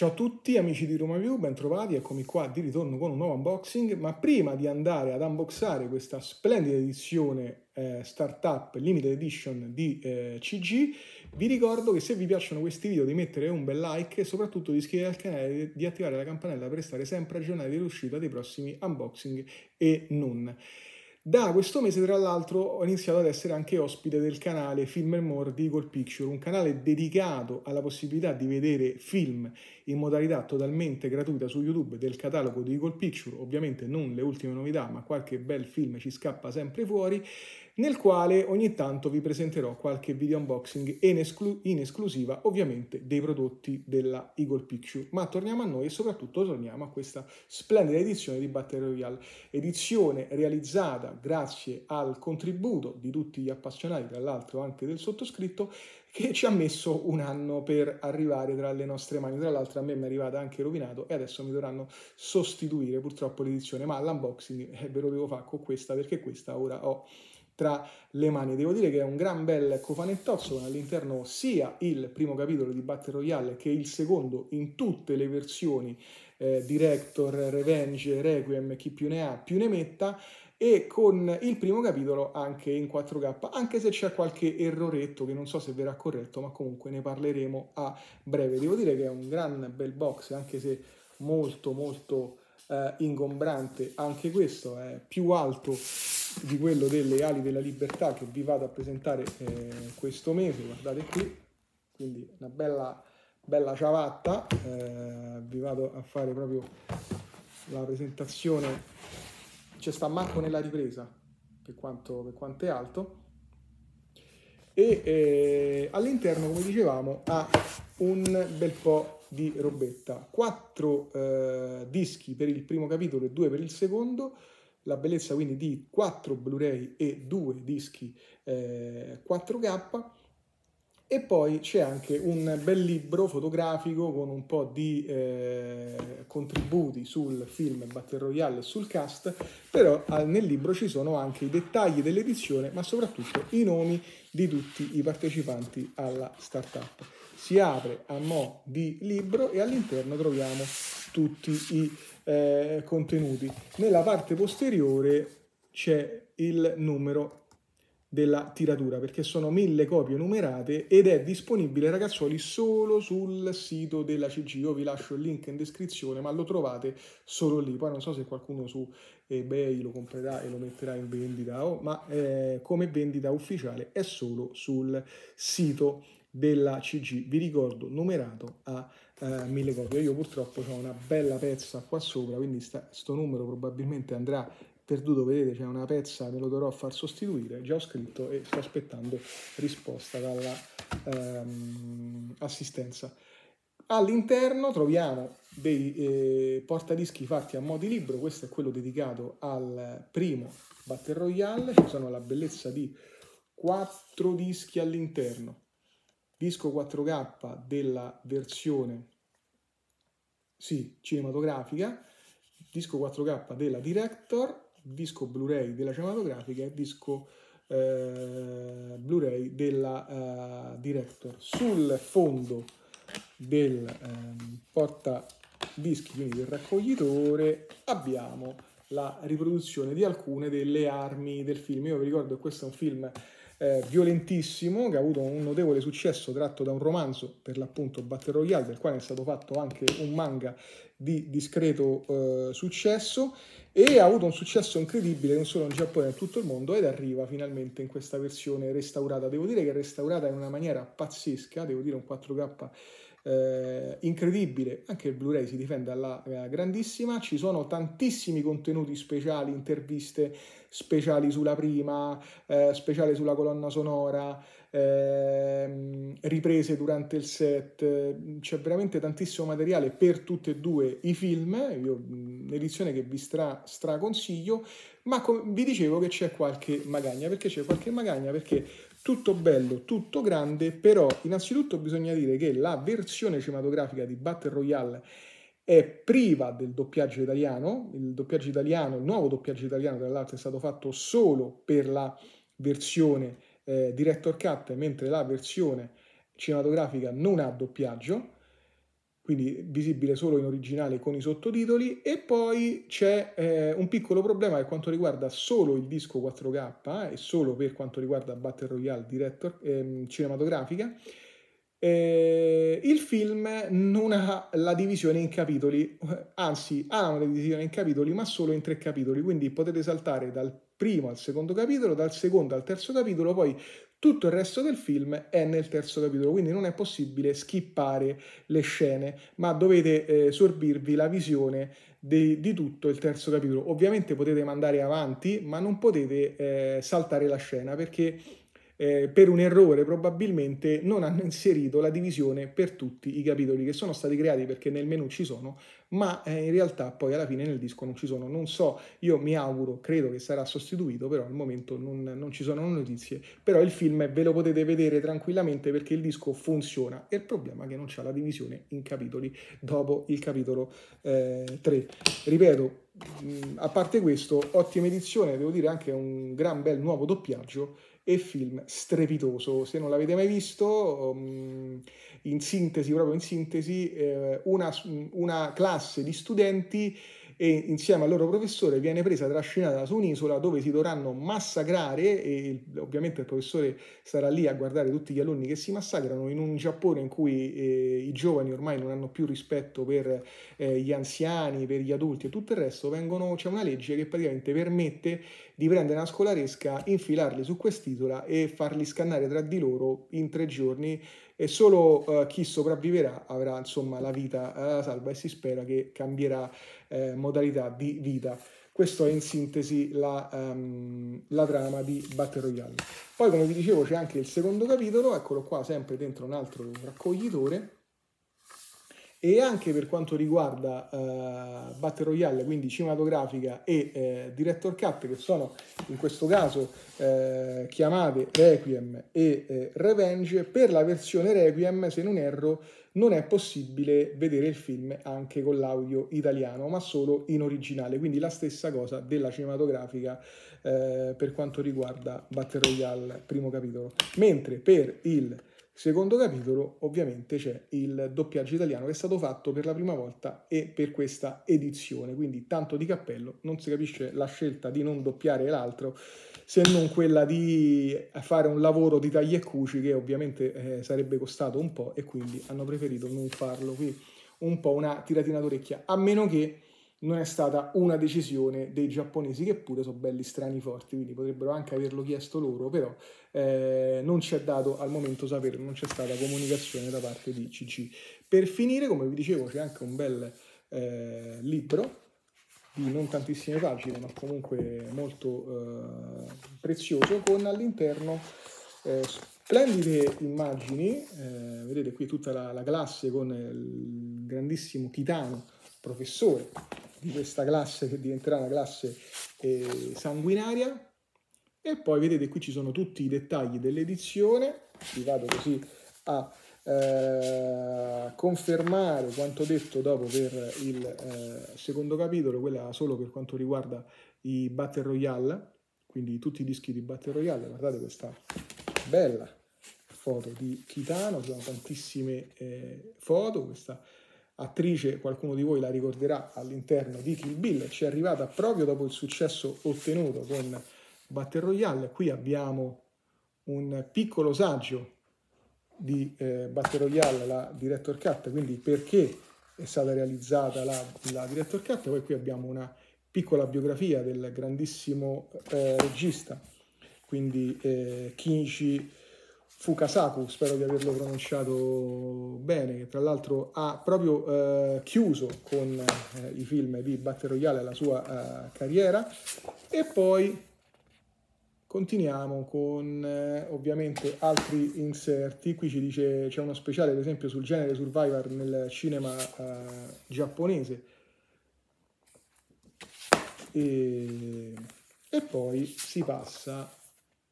Ciao a tutti amici di Roma View, bentrovati, eccomi qua di ritorno con un nuovo unboxing, ma prima di andare ad unboxare questa splendida edizione eh, Startup Limited Edition di eh, CG, vi ricordo che se vi piacciono questi video di mettere un bel like e soprattutto di iscrivervi al canale e di attivare la campanella per stare sempre aggiornati dell'uscita dei prossimi unboxing e non. Da questo mese, tra l'altro, ho iniziato ad essere anche ospite del canale Film and More di Eagle Picture, un canale dedicato alla possibilità di vedere film in modalità totalmente gratuita su YouTube del catalogo di Eagle Picture, ovviamente non le ultime novità, ma qualche bel film ci scappa sempre fuori nel quale ogni tanto vi presenterò qualche video unboxing in, esclu in, esclusiva ovviamente dei prodotti della Eagle Picture. Ma torniamo a noi e soprattutto torniamo a questa splendida edizione di Battle Royale, edizione realizzata grazie al contributo di tutti gli appassionati, tra l'altro anche del sottoscritto, che ci ha messo un anno per arrivare tra le nostre mani. Tra l'altro a me mi è arrivata anche rovinato e adesso mi dovranno sostituire purtroppo l'edizione, ma l'unboxing eh, ve lo devo fare con questa perché questa ora ho tra le mani. Devo dire che è un gran bel cofanettozzo con all'interno sia il primo capitolo di Battle Royale che il secondo in tutte le versioni eh, Director, Revenge, Requiem, chi più ne ha più ne metta e con il primo capitolo anche in 4K, anche se c'è qualche erroretto che non so se verrà corretto, ma comunque ne parleremo a breve. Devo dire che è un gran bel box, anche se molto molto eh, ingombrante, anche questo è più alto di quello delle ali della libertà che vi vado a presentare eh, questo mese, guardate qui, quindi una bella, bella ciabatta, eh, vi vado a fare proprio la presentazione, c'è sta manco nella ripresa per quanto, per quanto è alto, e eh, all'interno, come dicevamo, ha un bel po' di robetta, quattro eh, dischi per il primo capitolo e due per il secondo, la bellezza quindi di 4 Blu-ray e 2 dischi eh, 4K e poi c'è anche un bel libro fotografico con un po' di eh, contributi sul film Battle Royale e sul cast, però nel libro ci sono anche i dettagli dell'edizione, ma soprattutto i nomi di tutti i partecipanti alla startup. Si apre a mo' di libro e all'interno troviamo tutti i eh, contenuti. Nella parte posteriore c'è il numero della tiratura perché sono mille copie numerate ed è disponibile ragazzuoli solo sul sito della CG io vi lascio il link in descrizione ma lo trovate solo lì. Poi non so se qualcuno su eBay lo comprerà e lo metterà in vendita oh, ma eh, come vendita ufficiale è solo sul sito della CG vi ricordo numerato a eh, mille copie. Io purtroppo ho una bella pezza qua sopra, quindi questo numero probabilmente andrà perduto, vedete c'è una pezza, me lo dovrò far sostituire, già ho scritto e sto aspettando risposta dalla ehm, assistenza. All'interno troviamo dei eh, portadischi fatti a mo' di libro, questo è quello dedicato al primo Battle Royale, ci sono la bellezza di quattro dischi all'interno, disco 4K della versione sì, cinematografica, disco 4K della Director, disco Blu-ray della cinematografica e disco eh, Blu-ray della uh, Director. Sul fondo del eh, porta dischi, quindi del raccoglitore, abbiamo la riproduzione di alcune delle armi del film. Io vi ricordo che questo è un film eh, violentissimo che ha avuto un notevole successo tratto da un romanzo per l'appunto Battle Royale del quale è stato fatto anche un manga di discreto eh, successo e ha avuto un successo incredibile non solo in Giappone ma in tutto il mondo ed arriva finalmente in questa versione restaurata. Devo dire che è restaurata in una maniera pazzesca, devo dire un 4K eh, incredibile, anche il Blu-ray si difende alla eh, grandissima, ci sono tantissimi contenuti speciali, interviste speciali sulla prima, eh, speciali sulla colonna sonora, ehm, riprese durante il set, c'è veramente tantissimo materiale per tutti e due i film, io un'edizione che vi stra, straconsiglio, ma vi dicevo che c'è qualche magagna, perché c'è qualche magagna? Perché tutto bello, tutto grande, però innanzitutto bisogna dire che la versione cinematografica di Battle Royale è priva del doppiaggio italiano, il doppiaggio italiano, il nuovo doppiaggio italiano tra l'altro è stato fatto solo per la versione eh, Director Cut, mentre la versione cinematografica non ha doppiaggio, quindi visibile solo in originale con i sottotitoli e poi c'è eh, un piccolo problema per quanto riguarda solo il disco 4K eh, e solo per quanto riguarda Battle Royale Director ehm, cinematografica. Eh, il film non ha la divisione in capitoli, anzi ha una divisione in capitoli ma solo in tre capitoli, quindi potete saltare dal primo al secondo capitolo, dal secondo al terzo capitolo, poi tutto il resto del film è nel terzo capitolo, quindi non è possibile skippare le scene, ma dovete eh, sorbirvi la visione di, di, tutto il terzo capitolo. Ovviamente potete mandare avanti, ma non potete eh, saltare la scena perché eh, per un errore probabilmente non hanno inserito la divisione per tutti i capitoli che sono stati creati perché nel menu ci sono, ma eh, in realtà poi alla fine nel disco non ci sono. Non so, io mi auguro, credo che sarà sostituito, però al momento non, non ci sono notizie. Però il film ve lo potete vedere tranquillamente perché il disco funziona. E il problema è che non c'è la divisione in capitoli dopo il capitolo eh, 3. Ripeto, a parte questo, ottima edizione, devo dire anche un gran bel nuovo doppiaggio e film strepitoso. Se non l'avete mai visto, um, in sintesi, proprio in sintesi, eh, una, una classe di studenti e insieme al loro professore viene presa trascinata su un'isola dove si dovranno massacrare e ovviamente il professore sarà lì a guardare tutti gli alunni che si massacrano in un Giappone in cui eh, i giovani ormai non hanno più rispetto per eh, gli anziani, per gli adulti e tutto il resto, vengono, c'è una legge che praticamente permette di prendere una scolaresca, infilarli su quest'isola e farli scannare tra di loro in tre giorni e solo uh, chi sopravviverà avrà insomma la vita uh, salva e si spera che cambierà uh, modalità di vita. Questo è in sintesi la, um, la, trama di Battle Royale. Poi come vi dicevo c'è anche il secondo capitolo, eccolo qua sempre dentro un altro raccoglitore e anche per quanto riguarda uh, Battle Royale, quindi cinematografica e eh, Director Cut, che sono in questo caso eh, chiamate Requiem e eh, Revenge, per la versione Requiem, se non erro, non è possibile vedere il film anche con l'audio italiano, ma solo in originale, quindi la stessa cosa della cinematografica eh, per quanto riguarda Battle Royale primo capitolo. Mentre per il Secondo capitolo, ovviamente, c'è il doppiaggio italiano che è stato fatto per la prima volta e per questa edizione, quindi tanto di cappello, non si capisce la scelta di non doppiare l'altro, se non quella di fare un lavoro di tagli e cuci che ovviamente eh, sarebbe costato un po' e quindi hanno preferito non farlo, qui. Un po' una tiratina d'orecchia, a meno che non è stata una decisione dei giapponesi che pure sono belli strani forti, quindi potrebbero anche averlo chiesto loro, però eh, non ci è dato al momento sapere, non c'è stata comunicazione da parte di CC. Per finire, come vi dicevo, c'è anche un bel eh, libro di non tantissime pagine, ma comunque molto eh, prezioso, con all'interno eh, splendide immagini, eh, vedete qui tutta la, la classe con il grandissimo Kitano, professore di questa classe che diventerà una classe eh, sanguinaria. E poi vedete qui ci sono tutti i dettagli dell'edizione. Vi vado così a eh, confermare quanto detto dopo per il eh, secondo capitolo quella solo per quanto riguarda i Battle Royale. Quindi tutti i dischi di Battle Royale. Guardate questa bella foto di Kitano, ci sono tantissime eh, foto, questa attrice, qualcuno di voi la ricorderà, all'interno di Kill Bill, ci è arrivata proprio dopo il successo ottenuto con Battle Royale. Qui abbiamo un piccolo saggio di eh, Battle Royale, la Director Cut, quindi perché è stata realizzata la, la Director Cut. Poi qui abbiamo una piccola biografia del grandissimo eh, regista, quindi eh, Kinichi Fukasaku, spero di averlo pronunciato bene, che tra l'altro ha proprio eh, chiuso con eh, i film di Battle Royale la sua eh, carriera. E poi continuiamo con eh, ovviamente altri inserti. Qui ci dice c'è uno speciale, ad esempio, sul genere Survivor nel cinema eh, giapponese. E, e poi si passa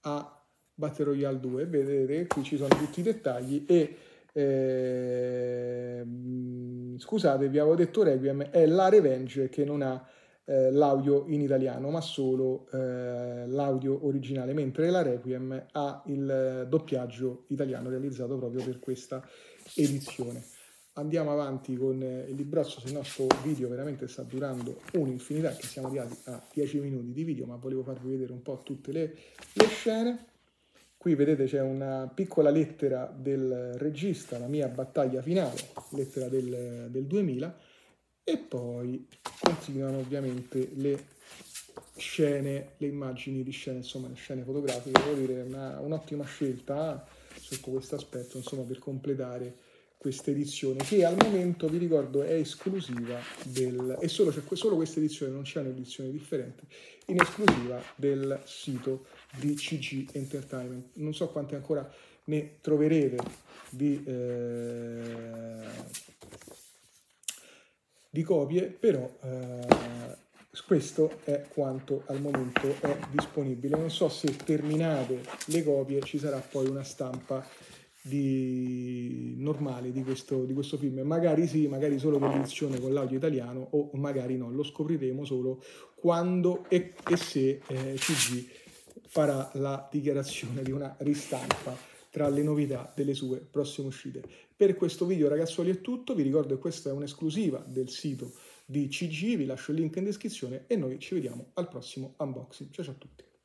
a Battle Royale 2, vedete qui ci sono tutti i dettagli e eh, scusate vi avevo detto Requiem è la Revenge che non ha eh, l'audio in italiano ma solo eh, l'audio originale mentre la Requiem ha il doppiaggio italiano realizzato proprio per questa edizione andiamo avanti con il librozzo, se no sto video veramente sta durando un'infinità, che siamo arrivati a 10 minuti di video, ma volevo farvi vedere un po' tutte le, le scene. Qui vedete c'è una piccola lettera del regista, la mia battaglia finale, lettera del, del 2000, e poi continuano ovviamente le scene, le immagini di scene, insomma le scene fotografiche, devo dire un'ottima scelta sotto questo aspetto, insomma per completare questa edizione che al momento vi ricordo è esclusiva del e solo, cioè, solo questa edizione non c'è un'edizione differente in esclusiva del sito di CG Entertainment. Non so quante ancora ne troverete di, eh, di copie, però eh, questo è quanto al momento è disponibile. Non so se terminate le copie ci sarà poi una stampa di, normale di questo, di questo film. Magari sì, magari solo con l'edizione con l'audio italiano o magari no, lo scopriremo solo quando e, e se eh, CG farà la dichiarazione di una ristampa tra le novità delle sue prossime uscite. Per questo video ragazzuoli è tutto, vi ricordo che questa è un'esclusiva del sito di CG, vi lascio il link in descrizione e noi ci vediamo al prossimo unboxing. Ciao ciao a tutti!